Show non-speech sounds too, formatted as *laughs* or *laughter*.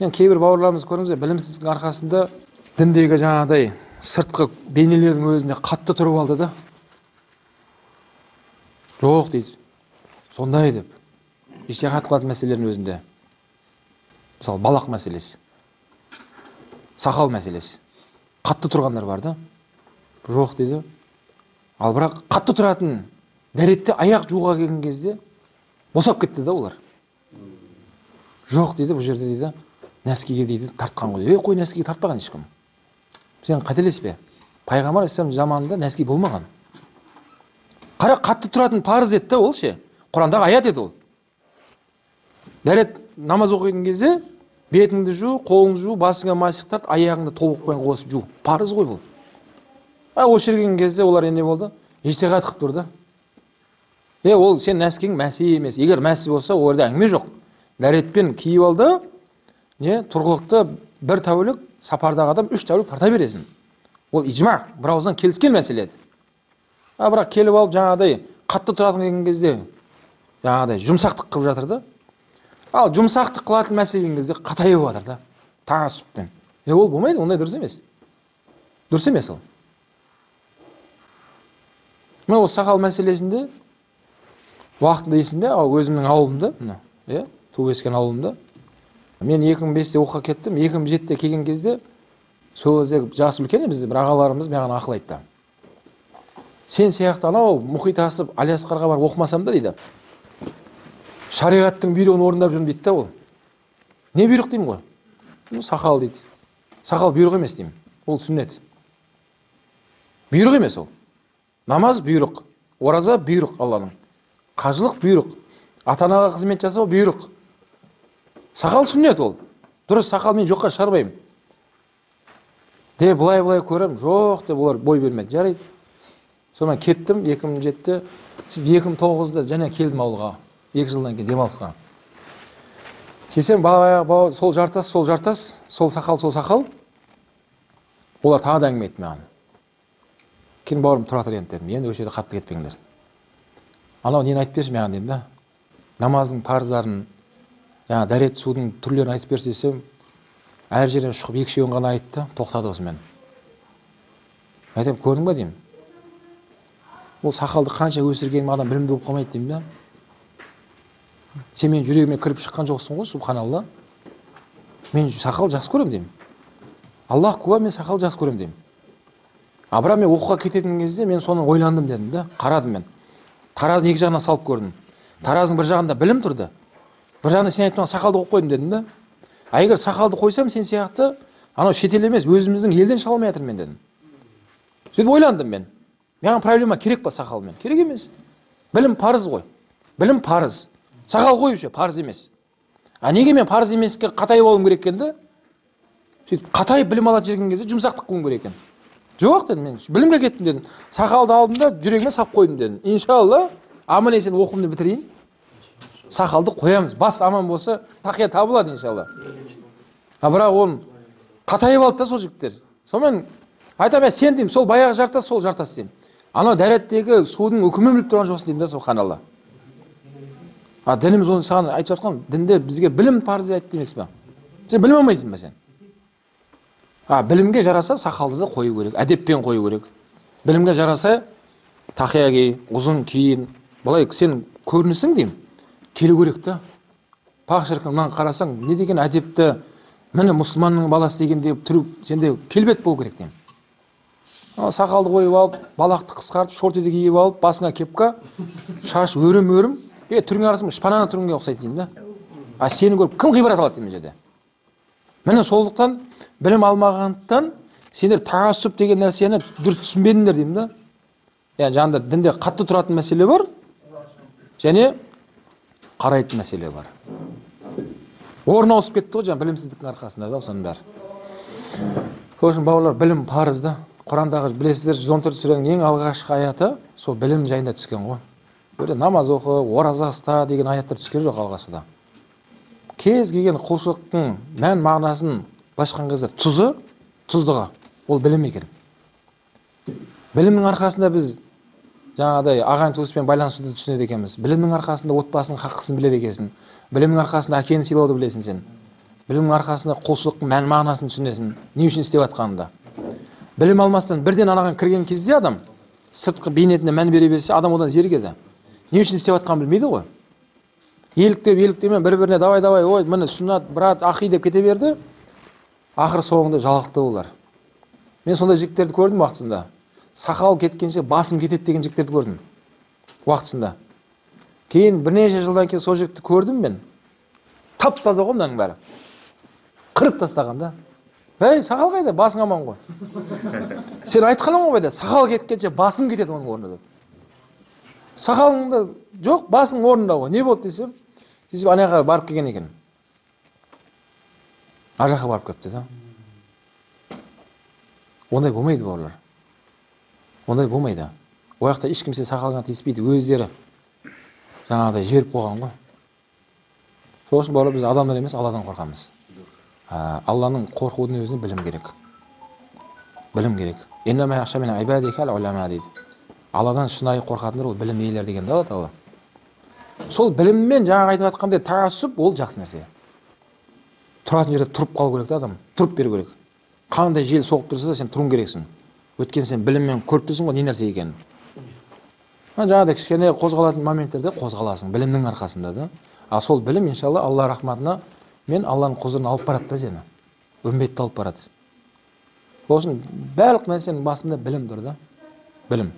енді кейбір бауырларымыз көрдіңіз бе білімсіздіктің арқасында діндегі жаңағыдай сыртқы бейнелердің өзінде қатты тұрып алды да. Жоқ дейді. Сондай деп. Иштихат қылатын мәселелердің өзінде мысалы балақ мәселесі. Сақал мәселесі. Қатты тұрғандар бар да. Жоқ дейді. Ал бірақ қатты тұратын дәретте аяқ жууға келген кезде босап кетті да олар. Жоқ дейді бұл жерде дейді. Нәскиге дейді тартқан ғой е қой нәскиге тартпаған ешкім сен қателеспе пайғамбар алейхисалам заманында нәски болмаған қара қатты тұратын парыз еді да ол ше құрандағы аят еді ол дәрет намаз оқитын кезде бетіңді жу қолыңды жу басыңа масих тарт аяғыңды тобықпен қосып жу парыз ғой бұл а осы жерге келген кезде олар не болды ижтихат қылып тұр да е ол сен нәскиң мәси емес егер мәсі болса ол жерде әңгіме жоқ дәретпен киіп ал да не? Тұрғылықты бір тәулік сапардағы адам үш тәулік тарта бересің. Ол ижма бір ауыздан келіскен мәселе еді. А бірақ келіп алып жаңағыдай қатты тұратын келген кезде жаңағыдай жұмсақтық қылып жатыр да. Ал жұмсақтық қылатын мәселе келген кезде қатайып жатыр да. Тағассұппен е ол болмайды ондай дұрыс емес. Дұрыс емес ол. Мына осы сақал мәселесінде уақытында есімде өзімнің ауылымда мына иә туып өскен ауылымда мен екі мың бесте оқуға кеттім. екі мың жетіде келген кезде сол кезде жасы үлкен біз бір ағаларымыз маған ақыл айтты. Сен сияқты анау мұхит асып алиасқарға барып оқымасам да дейді. Шариғаттың бұйрығын орындап жүрмін дейді да ол. Не бұйрық деймін ғой? Сақал дейді. Сақал бұйрық емес деймін ол сүннет бұйрық емес ол намаз бұйрық ораза бұйрық алланың. Қажылық бұйрық ата анаға қызмет жасау бұйрық сақал сүннет ол. Дұрыс сақал мен жоққа шығармаймын. Де былай былай көремін. Жоқ деп олар бой бермеді. Жарайды. Сонымен кеттім 2007-те сөйтіп 2009-да және келдім ауылға. Екі жылдан кейін демалысқа. Келсем баяғы сол жартас сол жартас сол сақал сол сақал. Олар тағы да әңгіме айтты маған. Кел бауырым тұра тұр енді дедім. Енді осы жерде қатты кетпеңдер. Анау нені айтып берші маған дедім да? Намаздың парыздарын жаңағы дәрет судың түрлерін айтып берші десем әр жерден шұқып екі үшеуін ғана айтты тоқтады осымен айтамын көрдің ба деймін. Ол сақалды қанша өсіргенім адам білімді болып қалмайды деймін да. Сен менің жүрегіме кіріп шыққан жоқсың ғой субханалла. Мен сақал жақсы көремін деймін. Аллах куә мен сақал жақсы көремін деймін. А бірақ мен оқуға кететін кезде мен соны ойландым дедім да қарадым мен. Таразыны екі жағына салып көрдім. Таразының бір жағында білім тұрды. Бір жағында сен айтып сақалды қойып қойдым дедім да. А егер сақалды қойсам сен сияқты анау шетел емес өзіміздің елден шыға алмай жатырмын мен дедім. сөйтіп ойландым мен. Маған проблема керек па сақалмен? Керек емес. Білім парыз ғой. Білім парыз. Сақал қою ше парыз емес. А неге мен парыз емеске қатайып алуым керек екен да? сөйтіп қатайып білім ала жүрген кезде жұмсақтық қылуым керек екен. Жоқ дедім мен. Білімге кеттім дедім. Сақалды алдым да жүрегіме салып қойдым дедім. Иншалла. Аман есен оқуымды бітірейін. Сақалды қоямыз. Бас аман болса тақия табылады иншалла. А бірақ оны қатайып алды да сол жігіттер. Сонымен айтамын сен деймін сол баяғы жартас сол жартас деймін. Анау дәреттегі судың үкімін біліп тұрған жоқсың деймін да субханалла. А дініміз оны саған айтып жатқан дінде бізге білім парыз деп айтты емес па сен білім алмайсың ба сен? А білімге жараса сақалды да қою керек әдеппен қою керек. Білімге жараса тақия ки ұзын киін. Былай сен көрінісің деймін. Келу керек та. Пақ шіркін мынаны қарасаң не деген әдепті міне мұсылманның баласы дегенде түрі сенде келбет болу керек деймін. Сақалды қойып алып балақты қысқартып шортиді киіп алып басыңа кепка шаш өрім өрім. Е түріңе қарасам шпананы түріңе ұқсайды деймін да. А сені көріп кім ғибрат алады деймін мына жерде? Міне сондықтан білім алмағандықтан сендер тағассұп деген нәрсені дұрыс түсінбедіңдер деймін да. Яғни жаңағыда дінде қатты тұратын мәселе бар. Және қарайтын мәселе бар орын ауысып кетті ғой жаңағы білімсіздіктің арқасында да соның бәрі сол үшін бауырлар білім парыз да құрандағы білесіздер жүз он төрт сүренің ең алғашқы аяты сол білім жайында түскен ғой бұл намаз оқы ораза ұста деген аяттар түскен жоқ алғашқыда кез келген құлшылықтың мән мағынасын былайша айтқан кезде тұзы тұздығы ол білім екен білімнің арқасында біз жаңағыдай ағайын туыспен байланысуды түсінеді екенбіз. Білімнің арқасында отбасының хаққысын біледі екенсің. Білімнің арқасында әкені сыйлауды білесің сен. Білімнің арқасында құлшылықтың мән мағынасын түсінесің. Не үшін істеп жатқаныңды. Білім алмастан бірден анаған кірген кезде адам сыртқы бейнетіне мән бере берсе адам одан зерігеді не үшін істеп жатқанын білмейді ғой. Еліктеп еліктеумен бір біріне давай давай ой міне сүннат брат ахи деп кете берді. Ақыры соңында жалықты олар. Мен сондай жігіттерді көрдім уақытысында. Сақал кеткенше басым кетеді деген жігіттерді көрдім уақытысында. Кейін бірнеше жылдан кейін сол жігітті көрдім мен. Тап таза ғой мынаның бәрі. Қырып тастаған да. Ей сақал қайда? Басың аман ғой. *laughs* Сен айтқаның ғой сақал кеткенше басым кетеді оның орнына деп. Сақалыңды жоқ басың орнында ғой. Не болды десем сөйтіп ана жаққа барып келген екен ар жаққа барып келіпті да ондай болмайды бауырлар. Ондай болмайды. Ол жақта ешкім сен сақалыңа тиіспейді өздері жаңағыдай жіберіп қойған ғой. Сол үшін бауырлар біз адамнан емес алладан қорқамыз. Ә, алланың қорқудың өзіне білім керек. Білім керек. Дейді. Алладан шынайы қорқатындар ол білім иелері деген да алла сол біліммен жаңағы айтып жатқандай тағассұп ол жақсы нәрсе. Тұратын жерде тұрып қалу керек та адам. Тұрып беру керек. Қандай жел соғып тұрса да сен тұруың керексің. Өйткені сен біліммен көріп тұрсың ғой не нәрсе екенін. Жаңағыдай кішкене қозғалатын моменттерде қозғаласың білімнің арқасында да. Ал сол білім иншалла алла рахматына мен алланың құзырына алып барады да сені. Үмбетті алып барады. Сол үшін барлық нәрсенің басында білім тұр да. Білім.